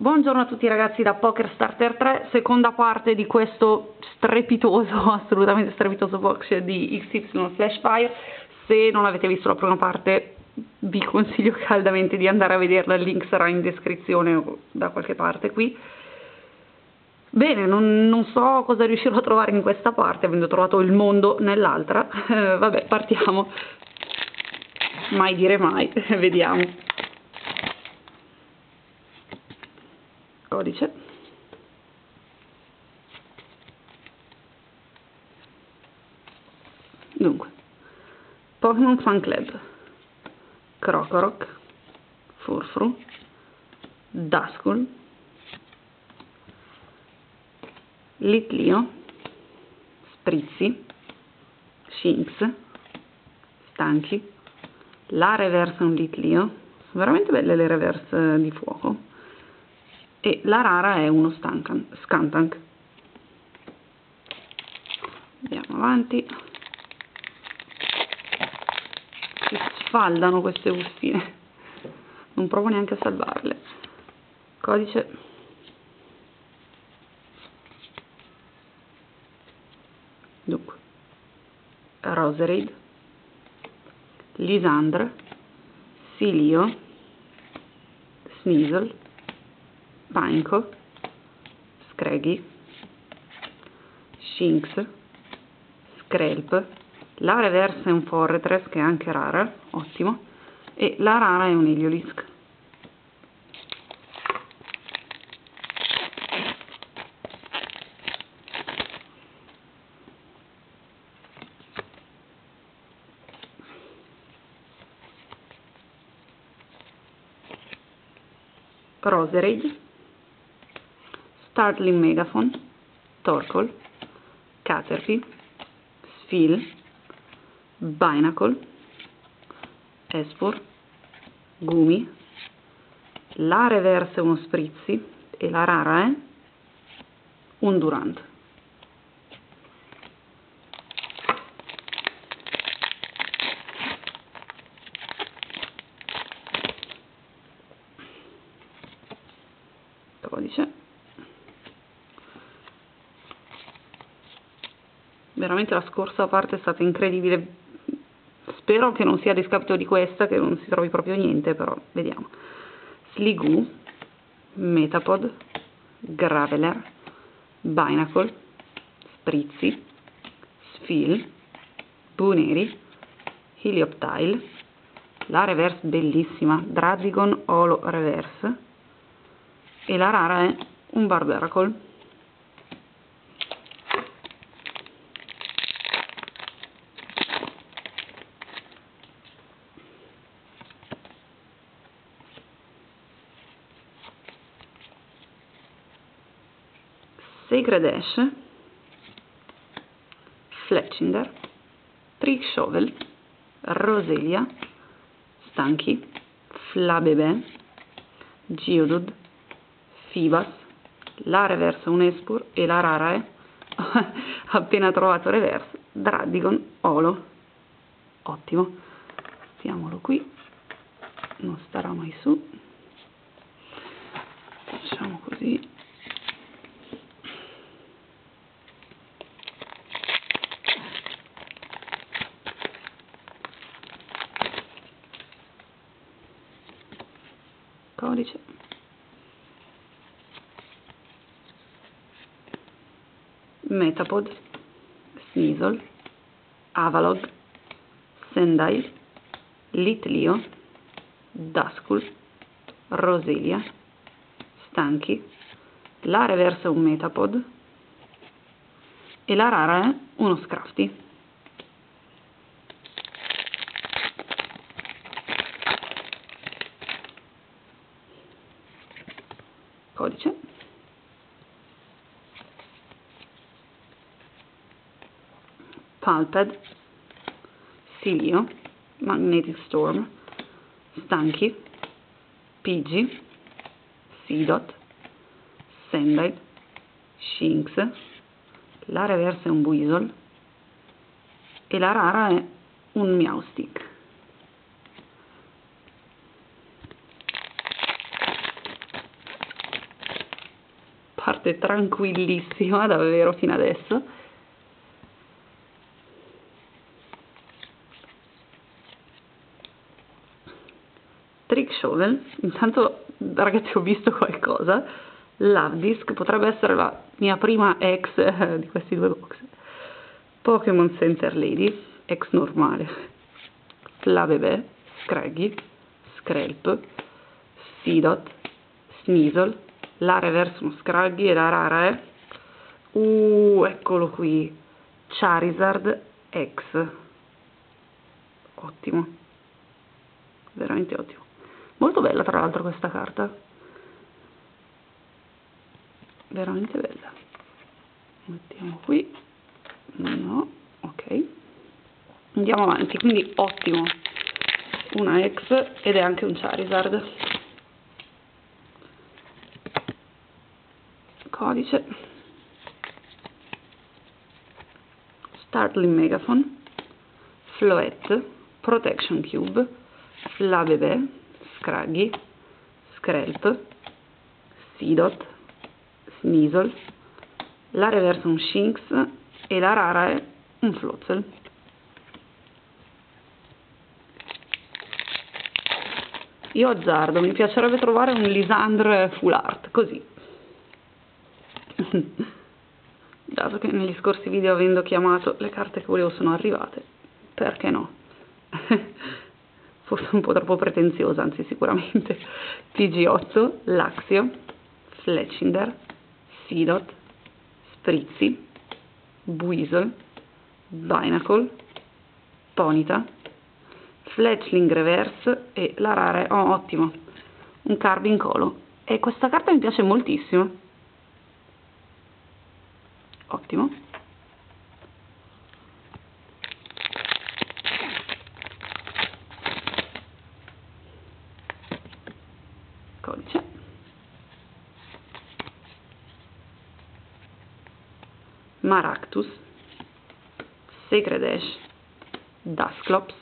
Buongiorno a tutti ragazzi da Poker Starter 3, seconda parte di questo strepitoso, assolutamente strepitoso box di XY Slash Fire. Se non avete visto la prima parte vi consiglio caldamente di andare a vederla, il link sarà in descrizione o da qualche parte qui. Bene, non, non, so cosa riuscirò a trovare in questa parte, avendo trovato il mondo nell'altra. Eh, vabbè, partiamo. Mai dire mai, vediamo. Codice. Dunque Pokémon Fan Club Crocorock Furfru Duskull Litlio Sprizzi Shinx Stanchi la reverse un Litlio sono veramente belle le reverse di fuoco e la rara è uno Scantank. Andiamo avanti. Si sfaldano queste bustine. Non provo neanche a salvarle. Codice. Dunque. Roserade. Lisandra. Silio. Sneasel Panko, Scraggy, Shinx, Screlp, la reversa è un Forretress che è anche rara, ottimo, e la rara è un Iliolisk. Roserade Startling Megaphone, Torkoal, Caterpie, Sphil, Binacle, Espor, Gumi, la reverse uno Sprizzi e la rara è un Durant. codice veramente la scorsa parte è stata incredibile. Spero che non sia a discapito di questa che non si trovi proprio niente però vediamo. Sligu Metapod Graveler Binacle Sprizzi Sfil Buneri Helioptile la reverse bellissima Drazigon Holo Reverse e la rara è un Barbaracle Sacred Ash, Fletchinder, Trick Shovel, Roselia, Stanchi, Flabebe, Geodude, Fibas, la reverse un Espur e la rara è appena trovato reverse, Dradigon Olo. Ottimo. Mettiamolo qui, non starà mai su. Facciamo così. Codice. Metapod Sneasel Avalog Sendai Litlio Duskull Roselia Stanchi la reversa è un Metapod e la rara è uno Scrafty codice Palped Silio Magnetic Storm Stanchi Pidgey Seedot Sendite Shinx la reversa è un Buisol e la rara è un Meowstick parte tranquillissima davvero fino adesso trick shovel intanto ragazzi ho visto qualcosa. Love disc potrebbe essere la mia prima ex eh, di questi due box. Pokémon Center Lady ex normale. Flabebe Scraggy Screlp Seedot Sneasel la reverse uno Scraggy e la rara è uh eccolo qui. Charizard X ottimo. Veramente ottimo molto bella tra l'altro questa carta. Veramente bella. Mettiamo qui. No ok. Andiamo avanti quindi ottimo. Una X ed è anche un Charizard. Codice. Startling Megaphone. Floette. Protection Cube. Flabebe Scraggy Screlp Seedot Sneasel la reverse un Shinx e la rara è un Floatzel io azzardo, mi piacerebbe trovare un Lisandre full art, così. Dato che negli scorsi video avendo chiamato le carte che volevo sono arrivate perché no forse un po' troppo pretenziosa anzi sicuramente. TG8 Laxio Fletchinder Seedot Sprizzi Buizel Binacle Ponita Fletchling Reverse e la rara oh ottimo. Un Carbin Colo. E questa carta mi piace moltissimo. Ottimo codice Maractus Sacred Ash Dusclops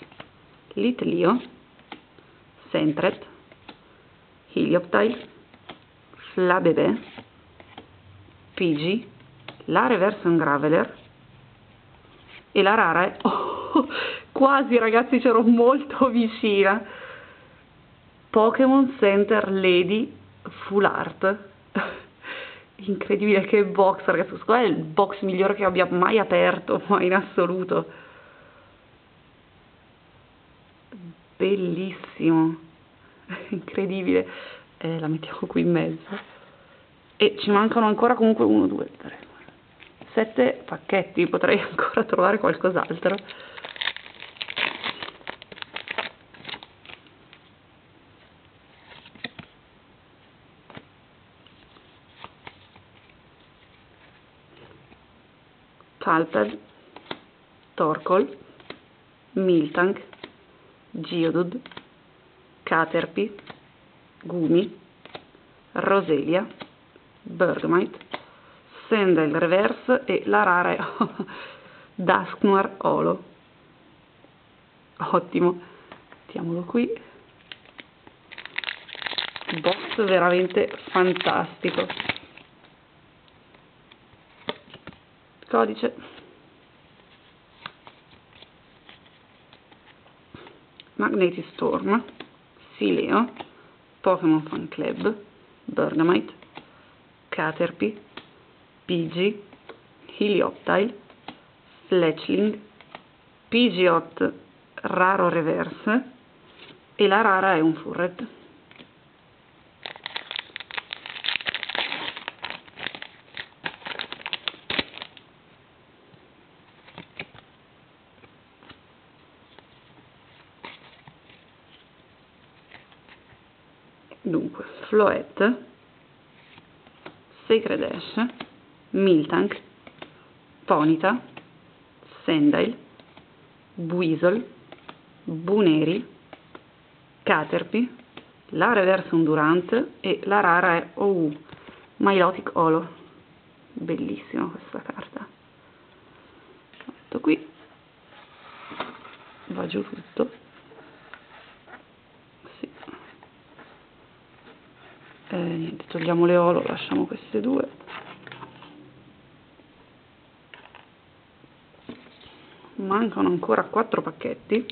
Litlio Sentret Helioptile Flabebe Pidgey la reverse graveler e la rara è oh, quasi ragazzi c'ero molto vicina. Pokémon Center Lady Full Art incredibile che box ragazzi questo è il box migliore che abbia mai aperto ma in assoluto. Bellissimo. Incredibile. Eh, la mettiamo qui in mezzo. E ci mancano ancora comunque 1, 2, 3 sette pacchetti, potrei ancora trovare qualcos'altro. Palped, Torkoal, Miltank, Geodude, Caterpie, Gumi, Roselia, Bergmite, Sendel Reverse e la rara Dusknoir Olo ottimo mettiamolo qui. Box veramente fantastico codice Magnetic Storm Sileo Pokémon Fan Club Bergamite Caterpie Pidgey, Helioptile, Fletchling, Pidgeot raro reverse e la rara è un Furret. Dunque, Floette, Sacred Ash, Miltank, Ponita, Sendile, Buisol, Buneri, Caterpie, la reverse Undurant e la rara è OU, Milotic Olo. Bellissima questa carta. Metto qui, va giù tutto. Eh, niente, togliamo le olo, lasciamo queste due. Mancano ancora quattro pacchetti.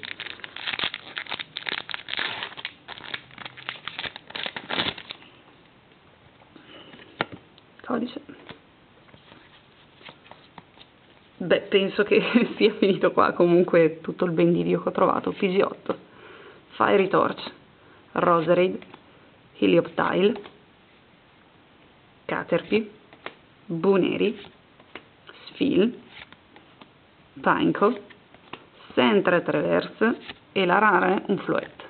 Codice. Beh, penso che sia finito qua, comunque tutto il ben di Dio che ho trovato. PG8, Fiery Torch, Roserade, Helioptile, Caterpie, Buneri, Sfil, Pineco, Sentret Reverse e la rara è un Floet.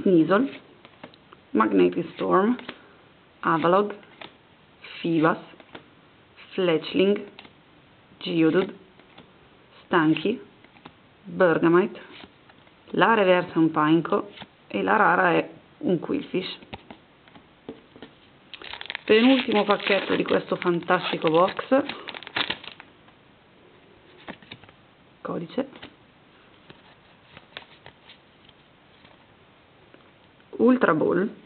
Sneasel, Magnetic Storm, Avalog, Fibas, Fletchling, Geodude, Stanchi, Bergamite, la reversa è un Pineco e la rara è un Quillfish. Penultimo pacchetto di questo fantastico box. Codice. Ultra Ball,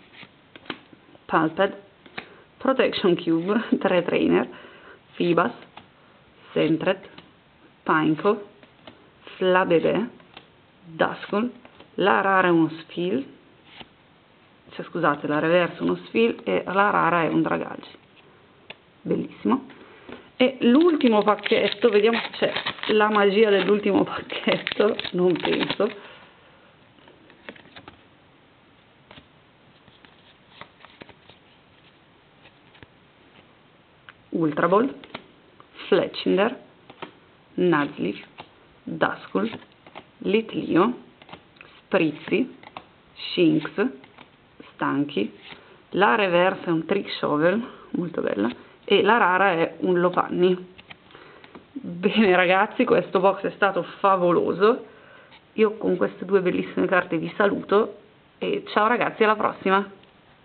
Palped, Protection Cube, 3 Trainer, Fibas, Sentret, Pineco, Flabébé, Duskull, la rara è uno Sfil, cioè scusate, la reversa è uno Sfil e la rara è un Dragaggi. Bellissimo. E l'ultimo pacchetto, vediamo se c'è la magia dell'ultimo pacchetto, non penso Ultra Ball, Fletchinder, Nuzleaf, Duskull, Litlio, Sprizzi, Shinx, Stanchi, la reversa è un Trick Shovel, molto bella, e la rara è un Lopanni. Bene ragazzi, questo box è stato favoloso, io con queste due bellissime carte vi saluto e ciao ragazzi, alla prossima!